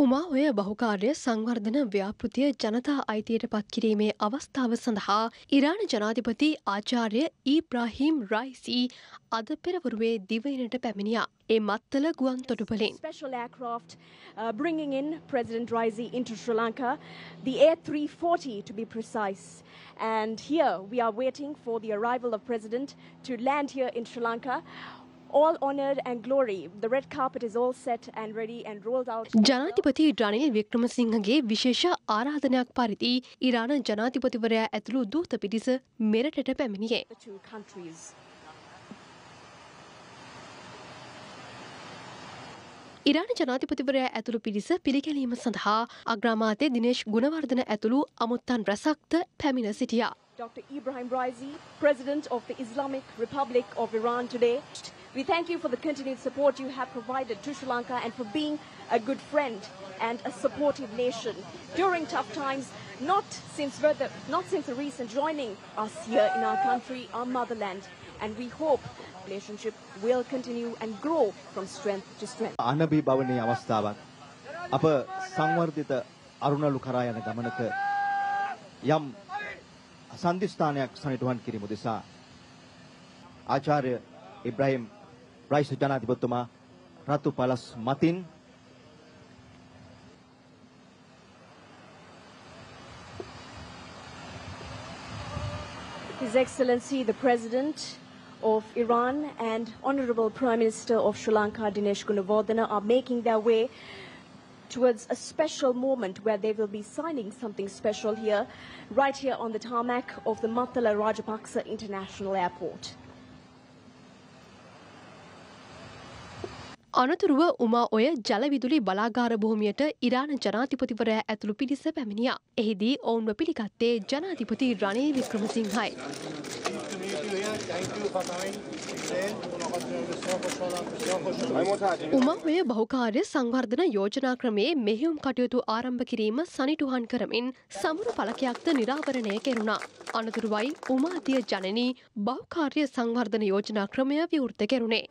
උමා ඔය බහුකාර්ය සංවර්ධන ව්‍යාපෘතිය ජනතා අයිතියට පත්කිරීමේ අවස්ථාව සඳහා ඉරාණ ජනාධිපති ආචාර්ය ඊබ්‍රාහිම් රයිසී අද පෙරවරුවේ දිවයිනට පැමිණියා. ඒ මත්තල ගුවන් තොටුපලින්. special aircraft uh, bringing in President Raisi into Sri Lanka, the A340 to be precise. And here we are waiting for the arrival of President to land here in Sri Lanka. All honored and glory. The red carpet is all set and ready and rolled out. ජනාධිපති රනිල් වික්‍රමසිංහගේ විශේෂ ආරාධනයක් පරිදි ඉරාණ ජනාධිපතිවරයා ඇතුළු දූත පිරිස මෙරටට පැමිණියේ. ඉරාණ ජනාධිපතිවරයා ඇතුළු පිරිස පිළිගැනීම සඳහා අග්‍රාමාතය දිනේශ් ගුණවර්ධන ඇතුළු අමුත්තන් රැසක්ද පැමිණ සිටියා. Dr. Ibrahim Raisi, President of the Islamic Republic of Iran today. We thank you for the continued support you have provided to Sri Lanka and for being a good friend and a supportive nation during tough times, not since, further, not since the recent joining us here in our country, our motherland. And we hope relationship will continue and grow from strength to strength. අනබී භවනයේ අවස්ථාවක් අප සංවර්ධිත අරුණලු කරා යන ගමනක යම් සන්ධිස්ථානයක් සනිටුවන් කිරීම උදෙසා ආචාර්ය Ibrahim his Excellency the President of Iran and Honorable Prime Minister of Sri Lanka Dinesh Gunawardena are making their way towards a special moment where they will be signing something special here, right here on the tarmac of the Matala Rajapaksa International Airport. අනතුරුව උමා ඔය ජලවිදුලි බලාගාර භූමියට ඉරාණ ජනාධිපතිවරයා ඇතුළු පිරිස පැමිණියා. එහිදී ඔවුන්ව පිළිගත්තේ ජනාධිපති රනිල් වික්‍රමසිංහයි. උමා ඔය බහුකාර්ය සංවර්ධන යෝජනා ක්‍රමේ මෙහෙයුම් කටයුතු ආරම්භ කිරීම සනිටුහන් කරමින් සමුරු පලකයක්ද නිරාවරණය කෙරුණා. අනතුරුවයි උමාදිය ජනනී බෞකාර්ය සංවර්ධන යෝජනා ක්‍රමය විවෘත කෙරුණේ.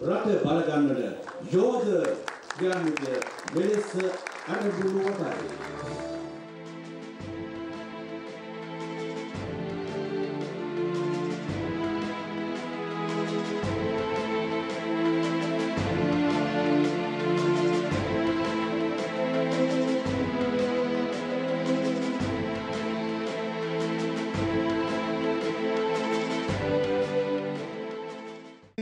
රට බලගන්නට යෝධ ක්‍රියාන්විතය මෙලෙස අඩබුණු කොටයි.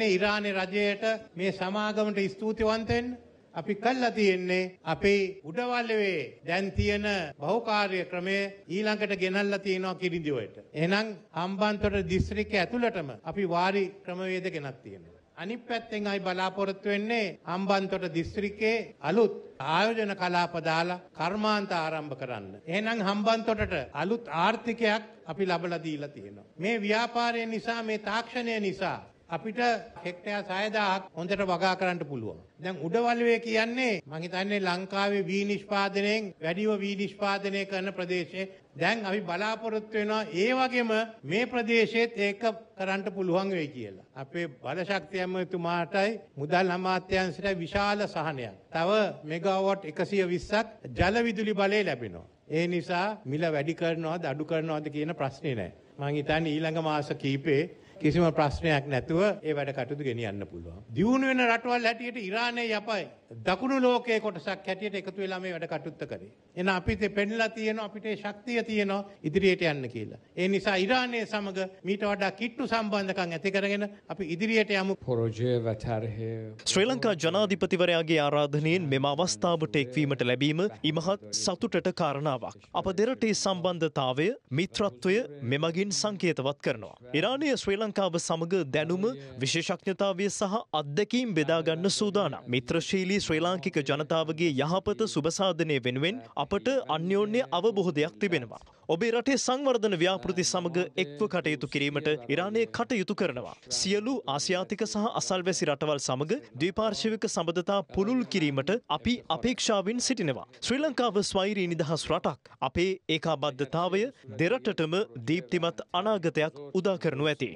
ඉරානය රජයට මේ සමාගමට ස්තුතිවන්තෙන් අපි කල්ලා තියෙන්නේ අපේ උඩවල්ලවේ දැන් තියෙන බහුකාර්ය ක්‍රමය ඊළඟට ගෙනල්ලා තියෙනවා කිරිඳිවයට. එහෙනම් හම්බන්තොට දිස්ත්‍රික්ක ඇතුළටම අපි වාරි ක්‍රමවේද ගෙනත් තියෙනවා. අනිත් පැත්තෙන් අයි බලාපොරොත්තු වෙන්නේ හම්බන්තොට දිස්ත්‍රික්කේ අලුත් ආයෝජන කලාප දාලා කර්මාන්ත ආරම්භ කරන්න. එහෙනම් හම්බන්තොටට අලුත් ආර්ථිකයක් අපි ලබලා දීලා තියෙනවා. මේ ව්‍යාපාරය නිසා මේ තාක්ෂණය නිසා අපිට හෙක්ටයා සයදාහක් හොඳට වගා කරන්න පුළුවන්. දැන් උඩවල්වේ කියන්නේ මං හිතන්නේ ලංකාවේ වී නිෂ්පාදනයෙන් වැඩිව වී නිෂ්පාදනය කරන ප්‍රදේශේ දැන් අපි බලාපොරොත්තු වෙනවා ඒ වගේම මේ ප්‍රදේශෙත් ඒක කරන්න පුළුවන් වෙයි කියලා. අපේ බලශක්තිය ඇමතුමාටයි මුදල් අමාත්‍යාංශයට විශාල සහනයක්. තව මෙගාවොට් 120ක් ජල විදුලි බලය ලැබෙනවා. ඒ නිසා මිල වැඩි කරනවද අඩු කරනවද කියන ප්‍රශ්නේ නැහැ. මං හිතන්නේ ඊළඟ මාස කීපේ කිසිම ප්‍රශ්නයක් නැතුව ඒ වැඩ කටයුතු ගෙනියන්න පුළුවන්. දියුණු වෙන රටවල් හැටියට ඉරානයේ යපයි දකුණු ලෝකයේ කොටසක් හැටියට එකතු වෙලා මේ වැඩ කටයුත්ත කරේ. එන අපිට පෙන්ලා තියෙනවා අපිට ශක්තිය තියෙනවා ඉදිරියට යන්න කියලා. ඒ නිසා ඉරානයේ සමග මීට වඩා කිට්ටු සම්බන්ධකම් ඇති කරගෙන අපි ඉදිරියට යමු. පොරොජය වැතරහය ශ්‍රී ලංකා ජනාධිපතිවරයාගේ ආරාධනයෙන් මෙම අවස්ථාවට එක්වීමට ලැබීම ඉමහත් සතුටට කාරණාවක්. අප දෙරටේ සම්බන්ධතාවය මිත්‍රත්වය මෙමගින් සංකේතවත් කරනවා. ඉරානය ශ්‍රී ලංකාව සමග දැනුම විශේෂඥතාවය සහ අත්දැකීම් බෙදාගන්න සූදානම්. මිත්‍රශීලී ශ්‍රී ලාංකික ජනතාවගේ යහපත සුබසාධනය වෙනුවෙන් අපට අන්‍යෝන්‍ය අවබොහොදයක් තිබෙනවා. ඔබේ රටේ සංවර්ධන ව්‍යාපෘති සමග එක්ව කටයුතු කිරීමට ඉරානය කටයුතු කරනවා. සියලු ආසියාතික සහ අසල්වැසි රටවල් සමග ද්විපාර්ශවික සබඳතා පුළුල් කිරීමට අපි අපේක්ෂාවෙන් සිටිනවා. ශ්‍රී ලංකාව ස්වෛරී නිදහස් රටක් අපේ ඒකාබද්ධතාවය දෙරටටම දීප්තිමත් අනාගතයක් උදා කරනු ඇති.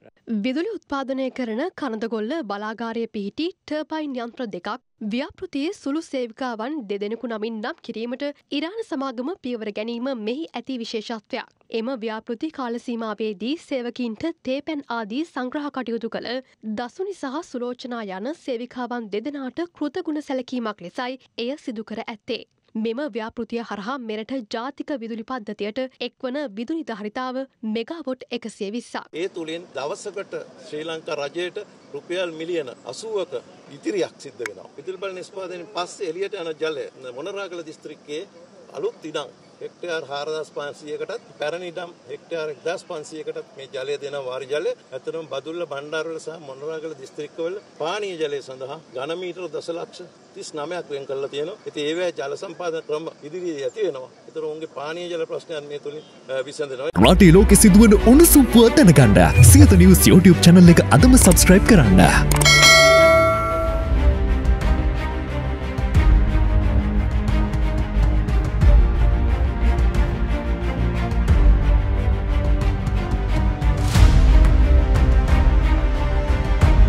මෝඩ බැහට බැතෝරිය විදුලි උත්පාදනය කරන කනදගොල්ල බලාගාරය පිහිටි ටර්පයින් යන්ත්‍ර දෙකක් ව්‍යාපෘතියේ සුළු සේවිකාවන් දෙදෙනෙකු නමින් නම් කිරීමට ඉරාන සමාගම පියවර ගැනීම මෙහි ඇති විශේෂත්වයක්. එම ව්‍යාපෘති කාලසීමාවේදී සේවකින්ට තේපැන් ආදී සංග්‍රහ කටයුතු කළ දසුනි සහ සුලෝචනා යන සේවිකාවන් දෙදෙනාට කෘතගුණ සැලකීමක් ලෙසයි එය සිදුකර ඇත්තේ. මෙම ව්‍යාපෘතිය හරහා මෙරට ජාතික විදුලි පද්ධතියට එක්වන විදුලි ධරිතාව මෙගාවොට් එකසිය විස්සා. ඒ තුළින් දවසකට ශ්‍රී ලංකා රජයට රුපියල් මිලියන අසුවක ඉතිරියක් සිද්ධ වෙනවා. විදුලිබල නිස්පාදනයෙන් පස්සේ එළියට යන ජලය මොනරාගල දිස්ත්‍රික්කයේ අලුත් ඉඩම් හෙක්ටයාර් හාරදස් පන්සියකටත් පැරණි ඉඩම් හෙක්ටයාර් එක්දස් පන්සියකටත් මේ ජලය දෙන වාරි ජලය ඇතරම් බදුල්ල බණ්ඩාරවල සහ මොනරාගල දිස්ත්‍රික්කවල පානීය ජලය සඳහා ඝනමීටර දසලක්ෂ තිස් නමයක් වෙන් කරලා තියෙනවා. ඉතින් ඒවැ ජල සම්පාදන ක්‍රම ඉදිරියේ ඇති වෙනවා. ඒතර උන්ගේ පානීය ජල ප්‍රශ්නයන් මේ තුලින් විසඳෙනවා. රටේ ලෝකෙ සිදුවන උණුසුම් පුවත් දැනගන්න සියත නිවස් YouTube channel එක අදම subscribe කරන්න.